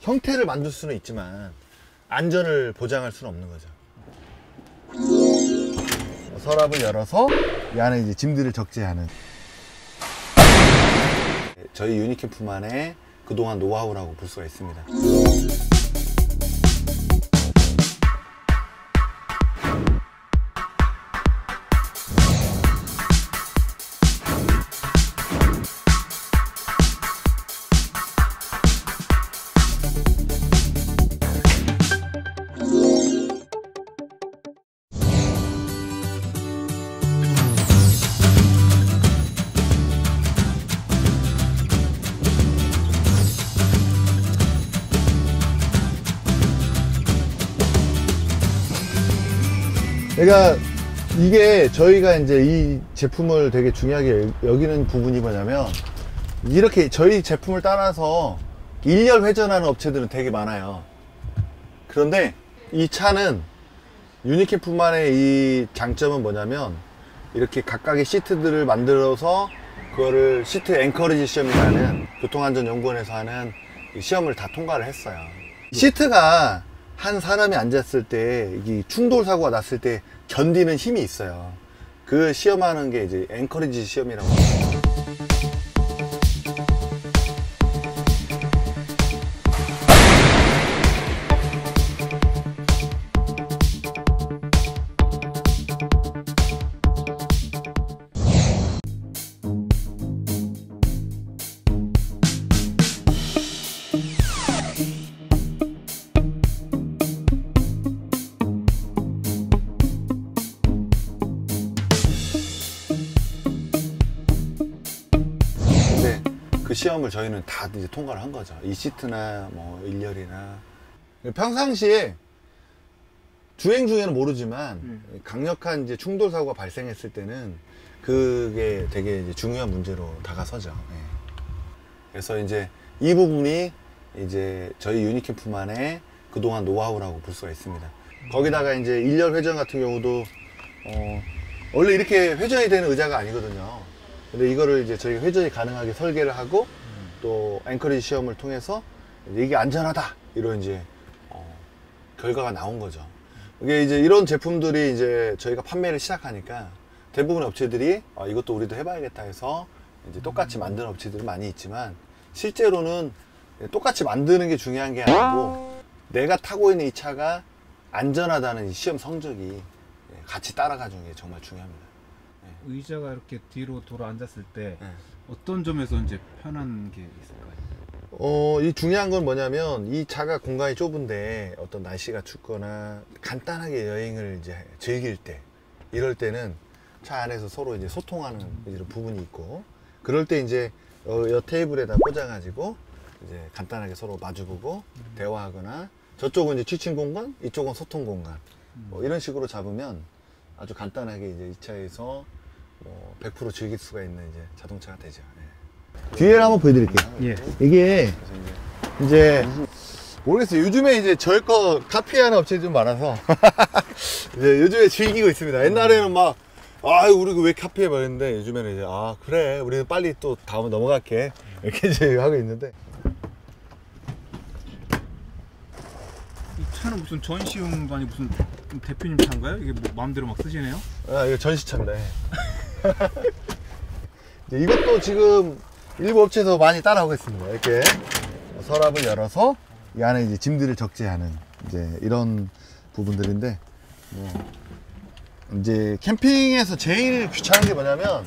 형태를 만들 수는 있지만 안전을 보장할 수는 없는 거죠. 서랍을 열어서 이 안에 이제 짐들을 적재하는 저희 유니캠프만의 그동안 노하우라고 볼 수가 있습니다. 그러니까 이게 저희가 이제 이 제품을 되게 중요하게 여기는 부분이 뭐냐면 이렇게 저희 제품을 따라서 일렬 회전하는 업체들은 되게 많아요. 그런데 이 차는 유니캠프만의 이 장점은 뭐냐면 이렇게 각각의 시트들을 만들어서 그거를 시트 앵커리지 시험이라는 교통안전연구원에서 하는 이 시험을 다 통과를 했어요. 시트가 한 사람이 앉았을 때 이 충돌 사고가 났을 때 견디는 힘이 있어요. 그 시험하는 게 이제 앵커리지 시험이라고 그 시험을 저희는 다 이제 통과를 한 거죠. 이 시트나 뭐 일렬이나 평상시에 주행 중에는 모르지만 강력한 이제 충돌 사고가 발생했을 때는 그게 되게 이제 중요한 문제로 다가서죠. 예. 그래서 이제 이 부분이 이제 저희 유니캠프만의 그동안 노하우라고 볼 수가 있습니다. 거기다가 이제 일렬 회전 같은 경우도 어, 원래 이렇게 회전이 되는 의자가 아니거든요. 근데 이거를 이제 저희가 회전이 가능하게 설계를 하고 또 앵커리지 시험을 통해서 이제 이게 안전하다 이런 이제 어, 결과가 나온 거죠. 이게 이제 이런 제품들이 이제 저희가 판매를 시작하니까 대부분 업체들이 아, 이것도 우리도 해봐야겠다 해서 이제 똑같이 만드는 업체들이 많이 있지만 실제로는 똑같이 만드는 게 중요한 게 아니고 내가 타고 있는 이 차가 안전하다는 이 시험 성적이 같이 따라가 주는 게 정말 중요합니다. 의자가 이렇게 뒤로 돌아 앉았을 때 네. 어떤 점에서 이제 편한 게 있을까요? 어, 이 중요한 건 뭐냐면 이 차가 공간이 좁은데 어떤 날씨가 춥거나 간단하게 여행을 이제 즐길 때 이럴 때는 차 안에서 서로 이제 소통하는 이런 부분이 있고 그럴 때 이제 어, 여 테이블에다 꽂아가지고 이제 간단하게 서로 마주보고 대화하거나 저쪽은 이제 취침 공간, 이쪽은 소통 공간 뭐 이런 식으로 잡으면 아주 간단하게 이제 이 차에서 뭐 100% 즐길 수가 있는 이제 자동차가 되죠. 예. 뒤에를 한번 보여드릴게요. 예. 이게 이제 모르겠어요. 요즘에 이제 저희 거 카피하는 업체들이 좀 많아서 이제 요즘에 즐기고 있습니다. 옛날에는 막 아, 우리 왜 카피해 버렸는데 요즘에는 이제 아 그래 우리는 빨리 또 다음 넘어갈게 이렇게 이제 하고 있는데 이 차는 무슨 전시용도 아니 무슨 대표님 차인가요? 이게 뭐 마음대로 막 쓰시네요? 아 이거 전시차인데 이제 이것도 지금 일부 업체에서 많이 따라오고 있습니다. 이렇게 서랍을 열어서 이 안에 이제 짐들을 적재하는 이제 이런 부분들인데 뭐 이제 캠핑에서 제일 귀찮은 게 뭐냐면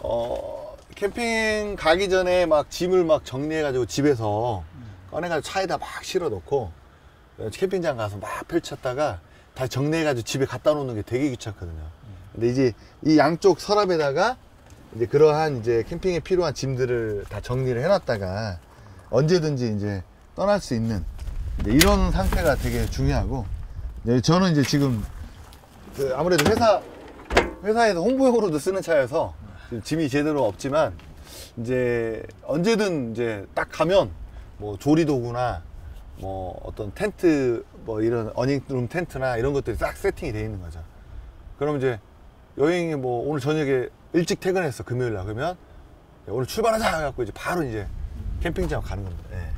어 캠핑 가기 전에 막 짐을 막 정리해가지고 집에서 꺼내가지고 차에다 막 실어 놓고 캠핑장 가서 막 펼쳤다가 다시 정리해가지고 집에 갖다 놓는 게 되게 귀찮거든요. 근데 이제 이 양쪽 서랍에다가 이제 그러한 이제 캠핑에 필요한 짐들을 다 정리를 해놨다가 언제든지 이제 떠날 수 있는 이제 이런 상태가 되게 중요하고 네, 저는 이제 지금 그 아무래도 회사 회사에서 홍보용으로도 쓰는 차여서 지금 짐이 제대로 없지만 이제 언제든 이제 딱 가면 뭐 조리도구나 뭐 어떤 텐트 뭐 이런 어닝룸 텐트나 이런 것들이 싹 세팅이 돼 있는 거죠. 그럼 이제 여행이 뭐 오늘 저녁에 일찍 퇴근했어 금요일 날 그러면 예, 오늘 출발하자 해갖고 이제 바로 이제 캠핑장 가는 겁니다. 예.